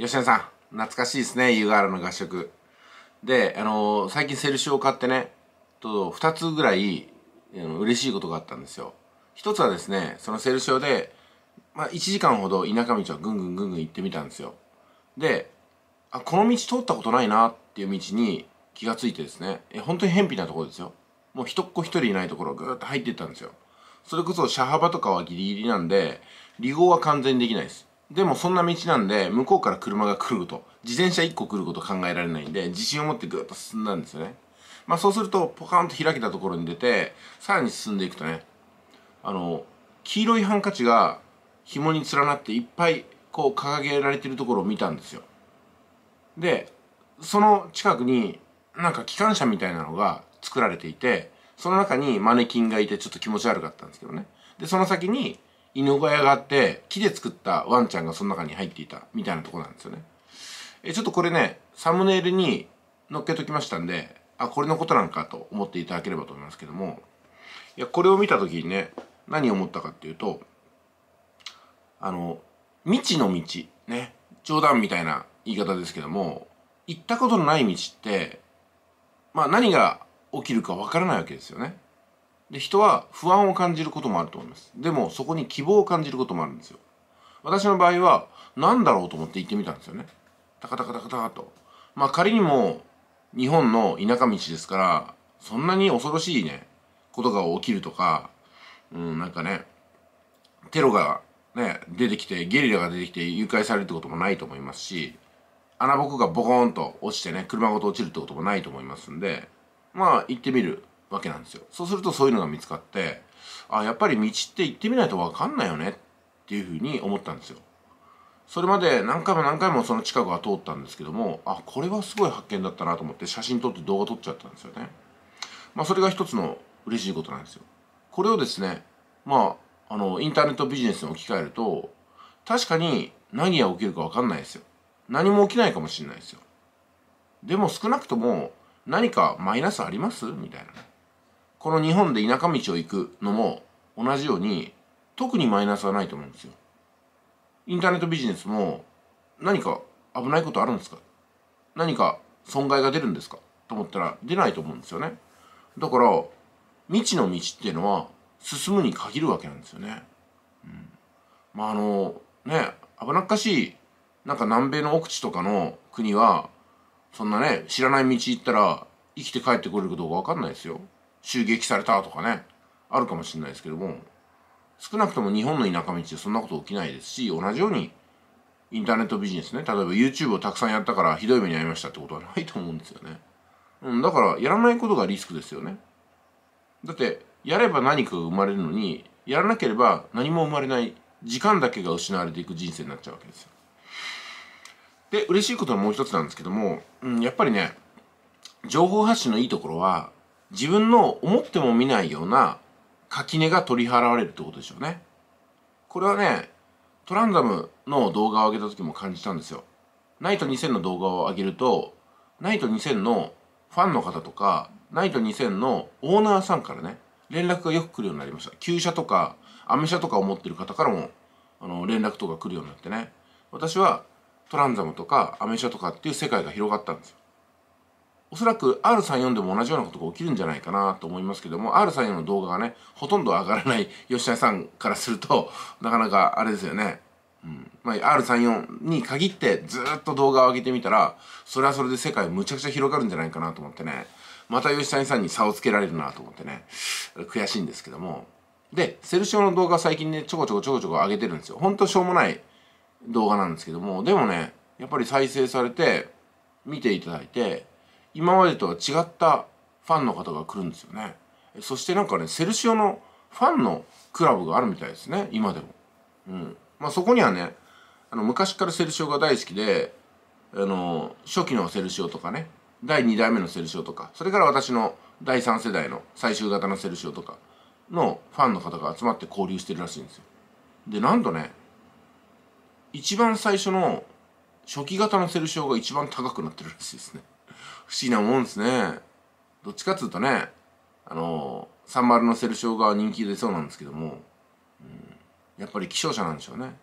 吉谷さん、懐かしいですね、湯河原の合宿。で、あのー、最近セルシオを買ってね、と、二つぐらい、嬉しいことがあったんですよ。一つはですね、そのセルシオで、まあ、1時間ほど田舎道をぐんぐんぐんぐん行ってみたんですよ。で、あ、この道通ったことないなっていう道に気がついてですね、え、本当に偏僻なところですよ。もう一っ子一人いないところをぐーっと入っていったんですよ。それこそ車幅とかはギリギリなんで、離合は完全にできないです。でもそんな道なんで、向こうから車が来ること、自転車1個来ること考えられないんで、自信を持ってぐっと進んだんですよね。まあそうすると、ポカンと開けたところに出て、さらに進んでいくとね、あの、黄色いハンカチが紐に連なっていっぱいこう掲げられてるところを見たんですよ。で、その近くになんか機関車みたいなのが作られていて、その中にマネキンがいてちょっと気持ち悪かったんですけどね。で、その先に犬小屋があって、木で作ったワンちゃんがその中に入っていたみたいなとこなんですよね。え、ちょっとこれね、サムネイルに載っけときましたんで、あ、これのことなんかと思っていただければと思いますけども、いや、これを見たときにね、何を思ったかっていうと、あの、未知の道、ね、冗談みたいな言い方ですけども、行ったことのない道って、まあ何が起きるかわからないわけですよね。で、人は不安を感じることもあると思います。でも、そこに希望を感じることもあるんですよ。私の場合は、何だろうと思って行ってみたんですよね。タカタカタカタカと。まあ仮にも、日本の田舎道ですから、そんなに恐ろしいね、ことが起きるとか、うん、なんかね、テロがね、出てきて、ゲリラが出てきて誘拐されるってこともないと思いますし、穴ぼこがボコーンと落ちてね、車ごと落ちるってこともないと思いますんで、まあ行ってみるわけなんですよ。そうするとそういうのが見つかって、あ、やっぱり道って行ってみないとわかんないよねっていうふうに思ったんですよ。それまで何回も何回もその近くは通ったんですけども、あ、これはすごい発見だったなと思って写真撮って動画撮っちゃったんですよね。まあそれが一つの嬉しいことなんですよ。これをですね、まあ、あの、インターネットビジネスに置き換えると、確かに何が起きるかわかんないですよ。何も起きないかもしれないですよ。でも少なくとも何かマイナスあります？みたいなね。この日本で田舎道を行くのも同じように特にマイナスはないと思うんですよ。インターネットビジネスも何か危ないことあるんですか？何か損害が出るんですか？と思ったら出ないと思うんですよね。だから未知の道っていうのは進むに限るわけなんですよね。うん、まああのね危なっかしいなんか南米の奥地とかの国はそんなね知らない道行ったら生きて帰ってこれるかどうか分かんないですよ。襲撃されたとかねあるかもしれないですけども少なくとも日本の田舎道でそんなこと起きないですし同じようにインターネットビジネスね例えば YouTube をたくさんやったからひどい目に遭いましたってことはないと思うんですよね、うん、だからやらないことがリスクですよね。だってやれば何かが生まれるのにやらなければ何も生まれない時間だけが失われていく人生になっちゃうわけですよ。で嬉しいことはもう一つなんですけども、うん、やっぱりね情報発信のいいところは自分の思っても見ないような垣根が取り払われるってことでしょうね。これはね、トランザムの動画を上げた時も感じたんですよ。ナイト2000の動画を上げると、ナイト2000のファンの方とか、ナイト2000のオーナーさんからね、連絡がよく来るようになりました。旧車とか、アメ車とかを持ってる方からも、あの、連絡とか来るようになってね。私はトランザムとかアメ車とかっていう世界が広がったんですよ。おそらく R34 でも同じようなことが起きるんじゃないかなと思いますけども、R34 の動画がね、ほとんど上がらない吉田さんからすると、なかなかあれですよね。うん。まあ、R34 に限ってずっと動画を上げてみたら、それはそれで世界むちゃくちゃ広がるんじゃないかなと思ってね、また吉谷さんに差をつけられるなと思ってね、悔しいんですけども。で、セルシオの動画最近ね、ちょこちょこちょこちょこ上げてるんですよ。ほんとしょうもない動画なんですけども、でもね、やっぱり再生されて、見ていただいて、今までとは違ったファンの方が来るんですよね。そしてなんかねセルシオのファンのクラブがあるみたいですね今でも。うん。まあそこにはねあの昔からセルシオが大好きであの初期のセルシオとかね第2代目のセルシオとかそれから私の第3世代の最終型のセルシオとかのファンの方が集まって交流してるらしいんですよ。でなんとね一番最初の初期型のセルシオが一番高くなってるらしいですね。不思議なもんですね。どっちかっつうとね、あのー、30のセルシオが人気出そうなんですけども、うん、やっぱり希少車なんでしょうね。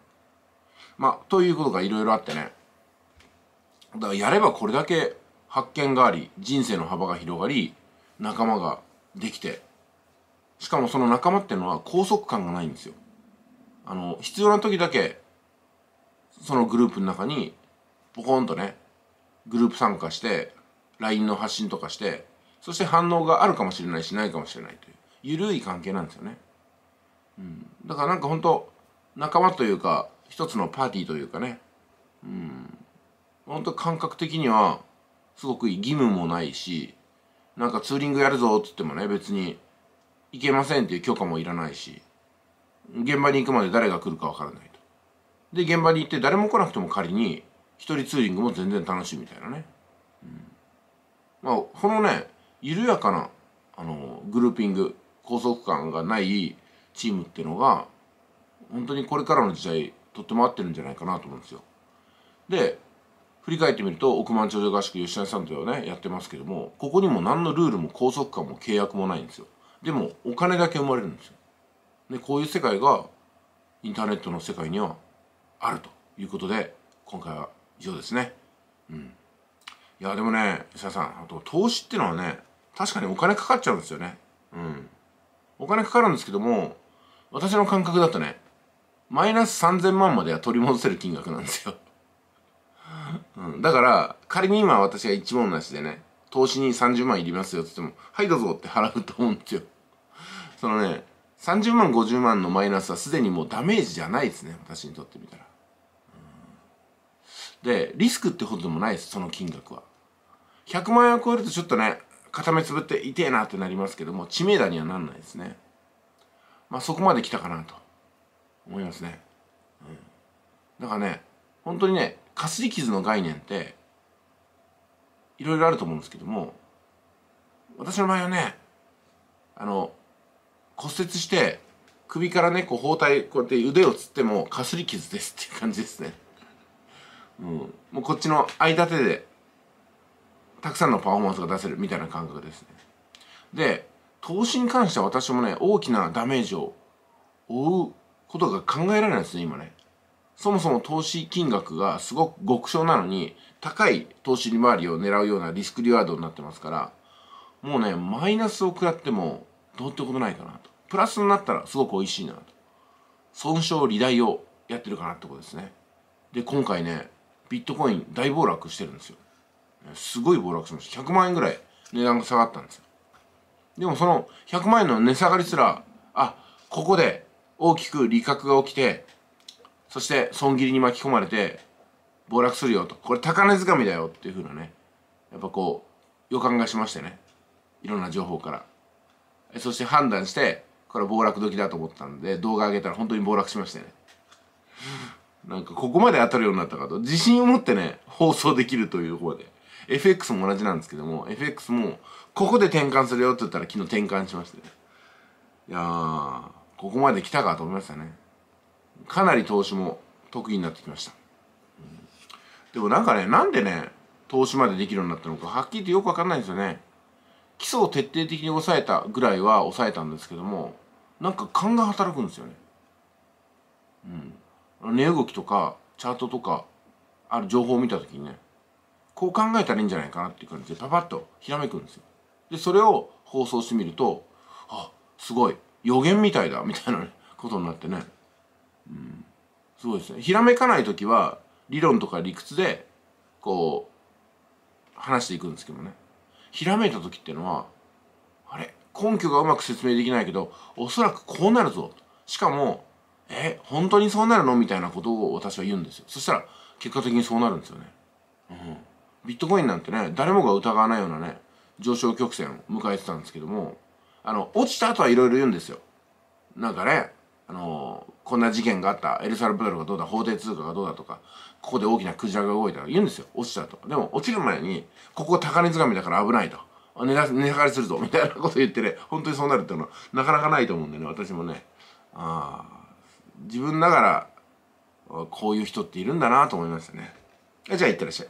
まあ、ということがいろいろあってね、だからやればこれだけ発見があり人生の幅が広がり仲間ができてしかもその仲間っていうのは拘束感がないんですよあの必要な時だけそのグループの中にポコンとねグループ参加して LINE の発信とかしてそして反応があるかもしれないしないかもしれないという緩い関係なんですよね、うん、だからなんか本当仲間というか一つのパーティーというかね。うん。本当感覚的にはすごく義務もないしなんかツーリングやるぞっつってもね別に行けませんっていう許可もいらないし現場に行くまで誰が来るかわからないと。で現場に行って誰も来なくても仮に一人ツーリングも全然楽しいみたいなね、このね緩やかなあのグルーピング拘束感がないチームっていうのが本当にこれからの時代とっても合ってるんじゃないかなと思うんですよ。で振り返ってみると億万長者合宿吉田さんとはねやってますけどもここにも何のルールも拘束感も契約もないんですよ。でもお金だけ生まれるんですよ。でこういう世界がインターネットの世界にはあるということで今回は以上ですね。うん。いやでもね吉田さんあと投資っていうのはね確かにお金かかっちゃうんですよね。うん。お金かかるんですけども私の感覚だとねマイナス3000万までは取り戻せる金額なんですよ。うん、だから仮に今私が一問なしでね投資に30万いりますよって言っても「はいどうぞ」って払うと思うんですよ。そのね30万50万のマイナスはすでにもうダメージじゃないですね私にとってみたら、でリスクってほどでもないですその金額は。100万円を超えるとちょっとね固めつぶって痛えなってなりますけども知名度にはなんないですね。まあそこまで来たかなと思いますね、うん、だからね本当にねかすり傷の概念っていろいろあると思うんですけども私の場合はねあの骨折して首からねこう包帯こうやって腕をつってもかすり傷ですっていう感じですね。うん、もうこっちの間手でたくさんのパフォーマンスが出せるみたいな感覚ですね。で投資に関しては私もね大きなダメージを負うことが考えられないですね今ね。そもそも投資金額がすごく極小なのに高い投資利回りを狙うようなリスクリワードになってますからもうねマイナスを食らってもどうってことないかなとプラスになったらすごく美味しいなと損傷利大をやってるかなってことですねで今回ねビットコイン大暴落してるんですよ。すごい暴落しました100万円ぐらい値段が下がったんですよ。でもその100万円の値下がりすらあここで大きく利確が起きてそして損切りに巻き込まれて暴落するよと。これ高値掴みだよっていうふうなねやっぱこう予感がしましてね。いろんな情報から。そして判断してこれ暴落時だと思ったんで動画上げたら本当に暴落しましてね。なんかここまで当たるようになったかと。自信を持ってね放送できるというところで FX も同じなんですけども FX もここで転換するよって言ったら昨日転換しましていやーここまで来たかと思いましたね。かなり投資も得意になってきました、でもなんかねなんでね投資までできるようになったのかはっきりとよくわかんないんですよね。基礎を徹底的に抑えたぐらいは抑えたんですけどもなんか勘が働くんですよね。うん。値動きとかチャートとかある情報を見た時にねこう考えたらいいんじゃないかなっていう感じでパパッとひらめくんですよ。でそれを放送してみるとあすごい予言みたいだみたいな、ことになってね。うん、すごいですね。ひらめかない時は理論とか理屈でこう話していくんですけどね。ひらめいた時っていうのはあれ根拠がうまく説明できないけどおそらくこうなるぞ。しかもえ本当にそうなるの？みたいなことを私は言うんですよ。そしたら結果的にそうなるんですよね、うん、ビットコインなんてね誰もが疑わないようなね上昇曲線を迎えてたんですけどもあの落ちた後はいろいろ言うんですよ。なんかねあのこんな事件があった。エルサルバドルがどうだ？法定通貨がどうだとかここで大きなクジラが動いた。ら言うんですよ。落ちたとでも落ちる前にここ高値掴みだから危ないと。値値下がりするぞ。みたいなこと言ってね本当にそうなるっていうのはなかなかないと思うんでね私もね。あ自分ながらこういう人っているんだなと思いましたね。じゃあいってらっしゃい。